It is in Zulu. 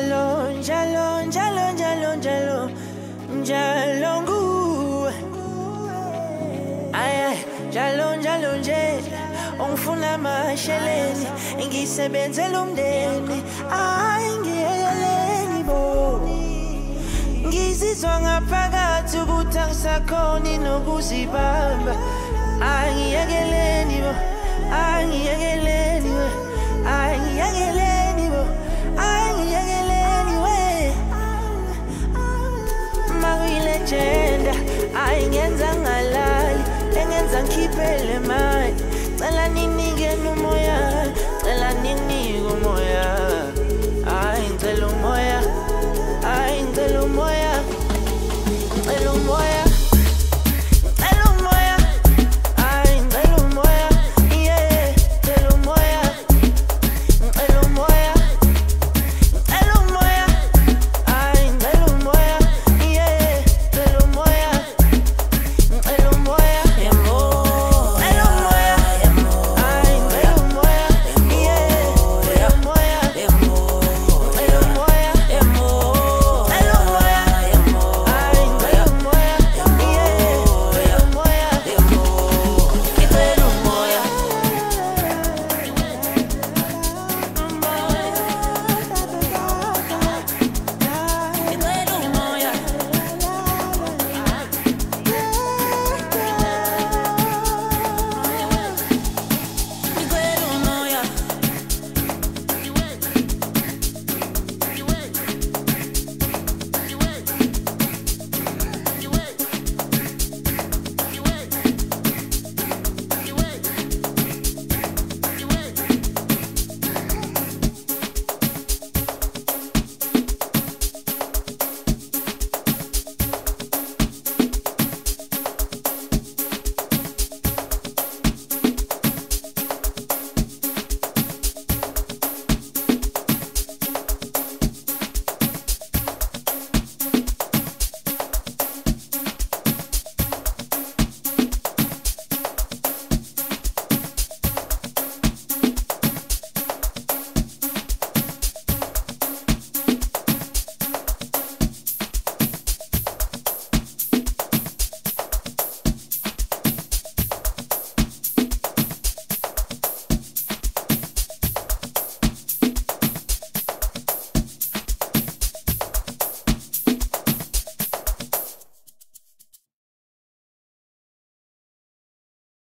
njalo njalo njalo njalo njalo njalo nguwe aya njalo njalo nje ongifuna masheleni ngisebenzela umndeni ayi ngiyeleleni ah, bo ngizizwa ngaphakathi ukuthi angisakhoni nokuzibamba angiyekeleni bo.